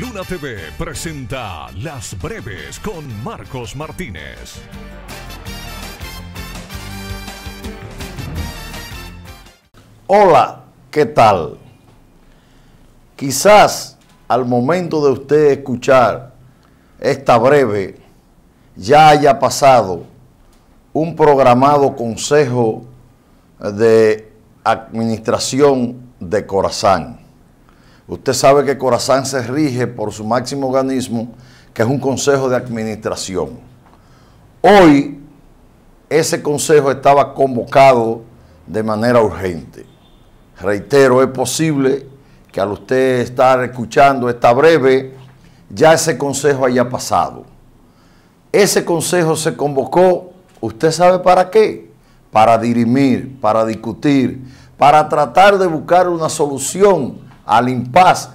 Luna TV presenta Las Breves con Marcos Martínez. Hola, ¿qué tal? Quizás al momento de usted escuchar esta breve ya haya pasado un programado consejo de administración de Corazán. Usted sabe que Corazán se rige por su máximo organismo, que es un consejo de administración. Hoy ese consejo estaba convocado de manera urgente. Reitero, es posible que al usted estar escuchando esta breve, ya ese consejo haya pasado. Ese consejo se convocó, ¿usted sabe para qué? Para dirimir, para discutir, para tratar de buscar una solución al impasse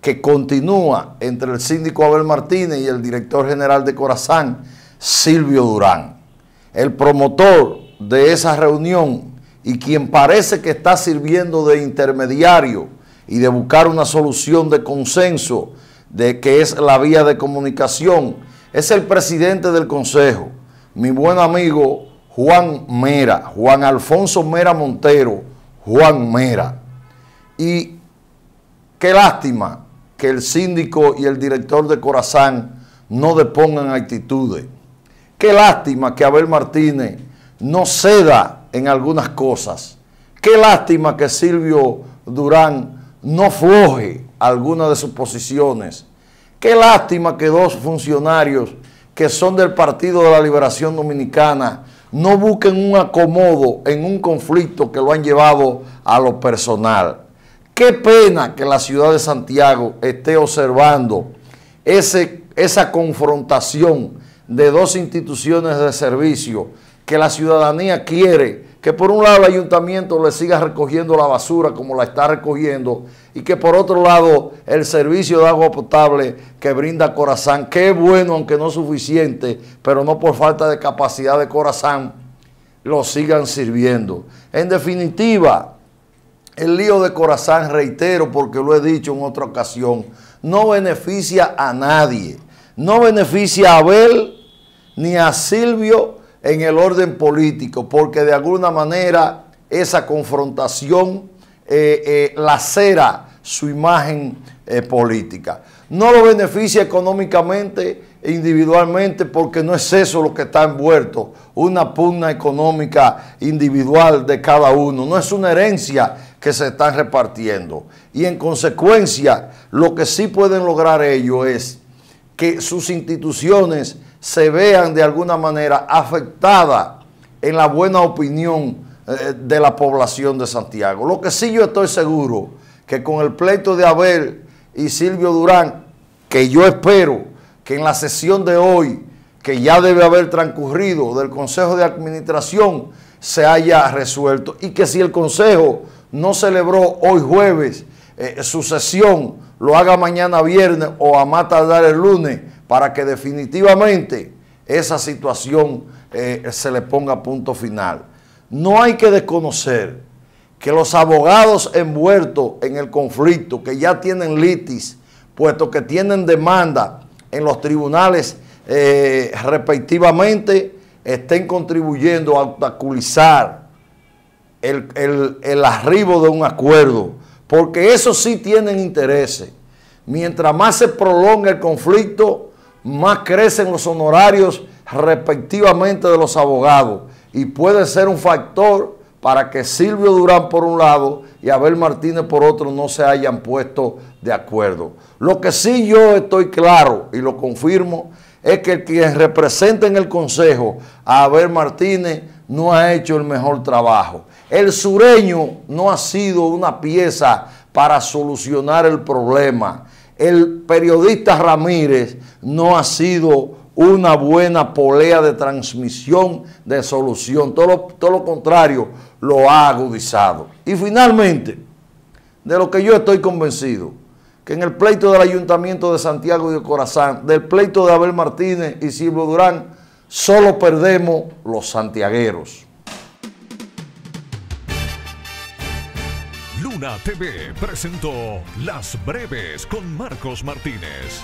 que continúa entre el síndico Abel Martínez y el director general de Corazán, Silvio Durán. El promotor de esa reunión y quien parece que está sirviendo de intermediario y de buscar una solución de consenso de que es la vía de comunicación, es el presidente del consejo, mi buen amigo Juan Mera, Juan Alfonso Mera Montero, Juan Mera. Y qué lástima que el síndico y el director de Corazán no depongan actitudes. Qué lástima que Abel Martínez no ceda en algunas cosas. Qué lástima que Silvio Durán no floje algunas de sus posiciones. Qué lástima que dos funcionarios que son del Partido de la Liberación Dominicana no busquen un acomodo en un conflicto que lo han llevado a lo personal. Qué pena que la ciudad de Santiago esté observando ese, esa confrontación de dos instituciones de servicio que la ciudadanía quiere que por un lado el ayuntamiento le siga recogiendo la basura como la está recogiendo y que por otro lado el servicio de agua potable que brinda Corazán, que es bueno aunque no suficiente, pero no por falta de capacidad de Corazán, lo sigan sirviendo. En definitiva, el lío de Corazán, reitero porque lo he dicho en otra ocasión, no beneficia a nadie, no beneficia a Abel ni a Silvio, en el orden político, porque de alguna manera esa confrontación eh, eh, lacera su imagen eh, política. No lo beneficia económicamente, individualmente, porque no es eso lo que está envuelto, una pugna económica individual de cada uno, no es una herencia que se están repartiendo. Y en consecuencia, lo que sí pueden lograr ellos es que sus instituciones se vean de alguna manera afectadas en la buena opinión eh, de la población de Santiago. Lo que sí yo estoy seguro, que con el pleito de Abel y Silvio Durán, que yo espero que en la sesión de hoy, que ya debe haber transcurrido del Consejo de Administración, se haya resuelto y que si el Consejo no celebró hoy jueves eh, su sesión, lo haga mañana viernes o a más tardar el lunes, para que definitivamente esa situación eh, se le ponga punto final. No hay que desconocer que los abogados envueltos en el conflicto, que ya tienen litis, puesto que tienen demanda en los tribunales eh, respectivamente, estén contribuyendo a obstaculizar el, el arribo de un acuerdo, porque eso sí tienen intereses. Mientras más se prolonga el conflicto, más crecen los honorarios respectivamente de los abogados y puede ser un factor para que Silvio Durán por un lado y Abel Martínez por otro no se hayan puesto de acuerdo. Lo que sí yo estoy claro y lo confirmo es que quien representa en el Consejo a Abel Martínez no ha hecho el mejor trabajo. El sureño no ha sido una pieza para solucionar el problema el periodista Ramírez no ha sido una buena polea de transmisión de solución. Todo lo, todo lo contrario, lo ha agudizado. Y finalmente, de lo que yo estoy convencido, que en el pleito del Ayuntamiento de Santiago de Corazán, del pleito de Abel Martínez y Silvio Durán, solo perdemos los santiagueros. Luna TV presentó Las Breves con Marcos Martínez.